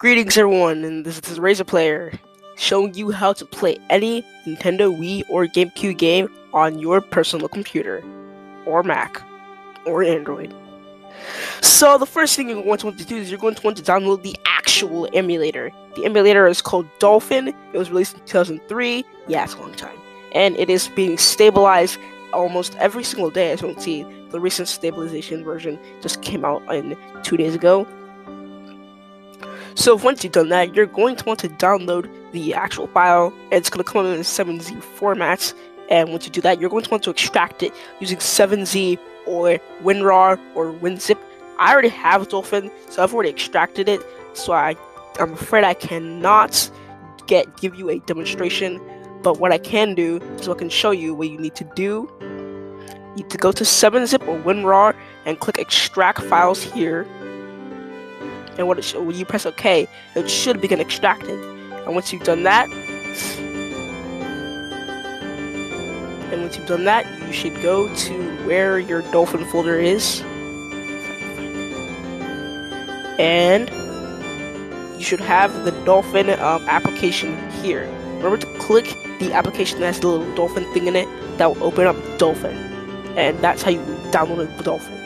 Greetings, everyone, and this is Razor Player, showing you how to play any Nintendo Wii or GameCube game on your personal computer, or Mac, or Android. So, the first thing you're going to want to do is you're going to want to download the actual emulator. The emulator is called Dolphin. It was released in 2003. Yeah, it's a long time. And it is being stabilized almost every single day, as you can see. The recent stabilization version just came out in two days ago. So once you've done that, you're going to want to download the actual file, and it's going to come in a 7Z format. And once you do that, you're going to want to extract it using 7Z or WinRAR or WinZip. I already have Dolphin, so I've already extracted it. So I, I'm afraid I cannot get give you a demonstration. But what I can do is I can show you what you need to do. You need to go to 7-zip or WinRAR and click extract files here and what it when you press OK, it should begin extracting. And once you've done that, and once you've done that, you should go to where your Dolphin folder is, and you should have the Dolphin um, application here. Remember to click the application that has the little Dolphin thing in it. That will open up Dolphin, and that's how you download Dolphin.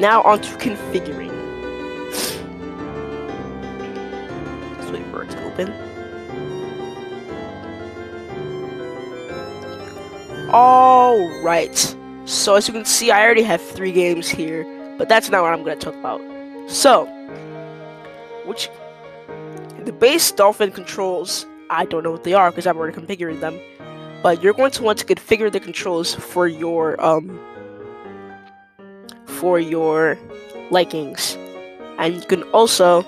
Now on to configuring. For it to open. Alright. So as you can see, I already have three games here, but that's not what I'm going to talk about. So, which the base Dolphin controls, I don't know what they are because I've already configured them. But you're going to want to configure the controls for your um for your likings. And you can also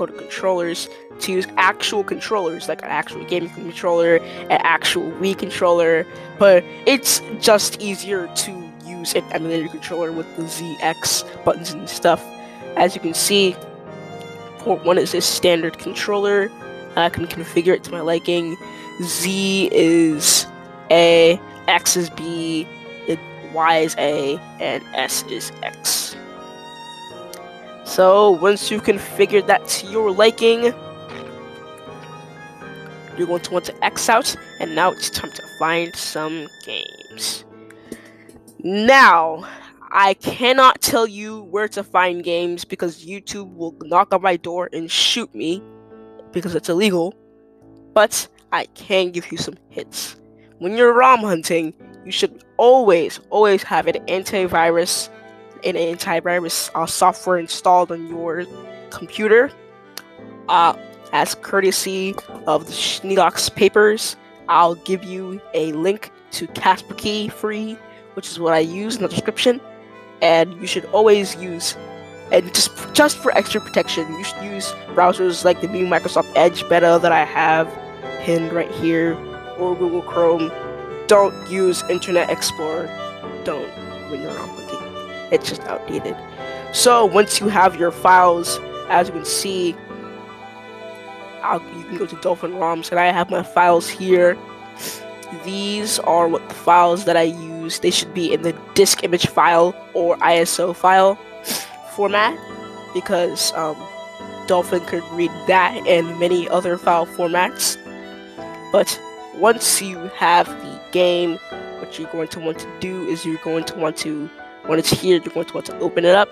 go to controllers to use actual controllers, like an actual gaming controller, an actual Wii controller, but it's just easier to use an emulator controller with the ZX buttons and stuff. As you can see, port 1 is a standard controller. I can configure it to my liking. Z is A, X is B, Y is A, and S is X. So once you've configured that to your liking, you're going to want to X out, and now it's time to find some games. Now, I cannot tell you where to find games because YouTube will knock on my door and shoot me because it's illegal. But I can give you some hits. When you're ROM hunting, you should always, always have an antivirus an antivirus uh, software installed on your computer. Uh, as courtesy of the Shniglox papers, I'll give you a link to Kaspersky free, which is what I use in the description. And you should always use, and just just for extra protection, you should use browsers like the new Microsoft Edge beta that I have pinned right here, or Google Chrome. Don't use Internet Explorer. Don't when you're on it's just outdated. So once you have your files, as you can see, I'll, you can go to Dolphin ROMs, and I have my files here. These are what the files that I use. They should be in the disk image file or ISO file format because um, Dolphin could read that and many other file formats. But once you have the game, what you're going to want to do is you're going to want to when it's here, you're going to want to open it up.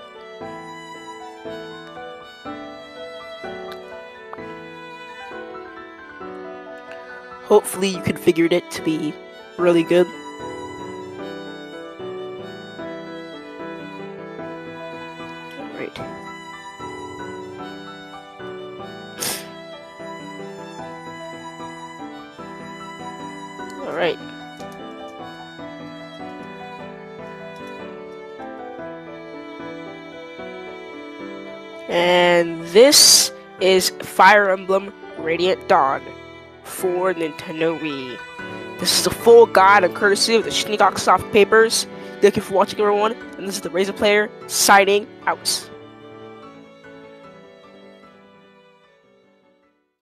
Hopefully you configured it to be really good. Alright. Alright. And this is Fire Emblem Radiant Dawn for Nintendo Wii. This is the full guide and courtesy of the Shniglox Soft Papers. Thank you for watching, everyone, and this is the Razor Player signing out.